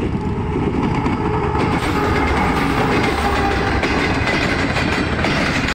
Thank you.